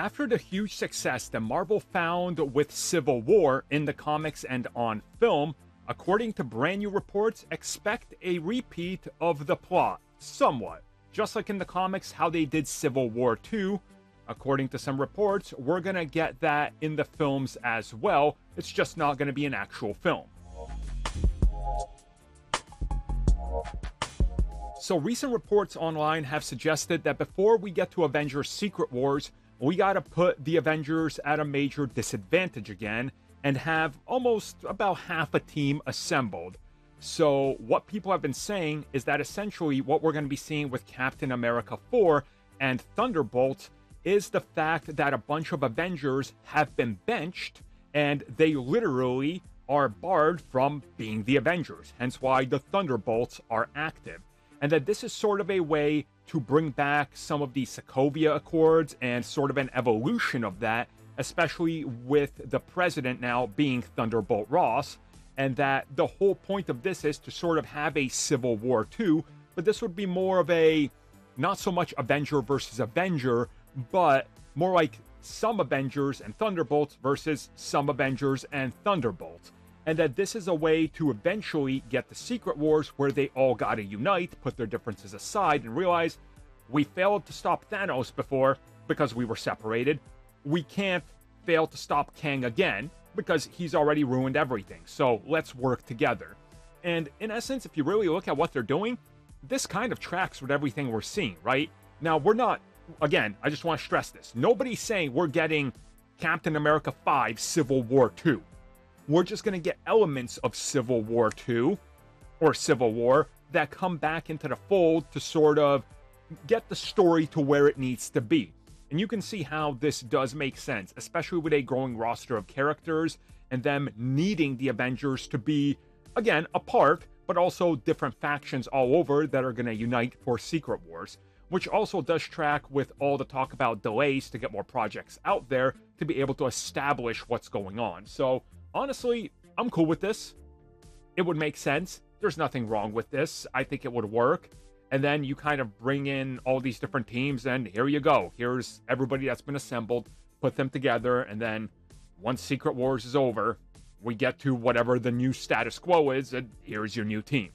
after the huge success that Marvel found with Civil War in the comics and on film, according to brand new reports, expect a repeat of the plot, somewhat. Just like in the comics, how they did Civil War 2, according to some reports, we're gonna get that in the films as well. It's just not gonna be an actual film. So, recent reports online have suggested that before we get to Avengers Secret Wars, we gotta put the Avengers at a major disadvantage again and have almost about half a team assembled. So, what people have been saying is that essentially what we're gonna be seeing with Captain America 4 and Thunderbolt is the fact that a bunch of Avengers have been benched and they literally are barred from being the Avengers, hence why the Thunderbolts are active and that this is sort of a way to bring back some of the Sokovia Accords and sort of an evolution of that, especially with the president now being Thunderbolt Ross, and that the whole point of this is to sort of have a civil war too, but this would be more of a not so much Avenger versus Avenger, but more like some Avengers and Thunderbolts versus some Avengers and Thunderbolts and that this is a way to eventually get the Secret Wars where they all gotta unite, put their differences aside, and realize we failed to stop Thanos before because we were separated. We can't fail to stop Kang again because he's already ruined everything. So let's work together. And in essence, if you really look at what they're doing, this kind of tracks with everything we're seeing, right? Now, we're not, again, I just want to stress this. Nobody's saying we're getting Captain America 5 Civil War 2 we're just going to get elements of Civil War 2 or Civil War that come back into the fold to sort of get the story to where it needs to be. And you can see how this does make sense, especially with a growing roster of characters and them needing the Avengers to be, again, apart, but also different factions all over that are going to unite for Secret Wars, which also does track with all the talk about delays to get more projects out there to be able to establish what's going on. So, honestly, I'm cool with this. It would make sense. There's nothing wrong with this. I think it would work. And then you kind of bring in all these different teams, and here you go. Here's everybody that's been assembled, put them together, and then once Secret Wars is over, we get to whatever the new status quo is, and here's your new team.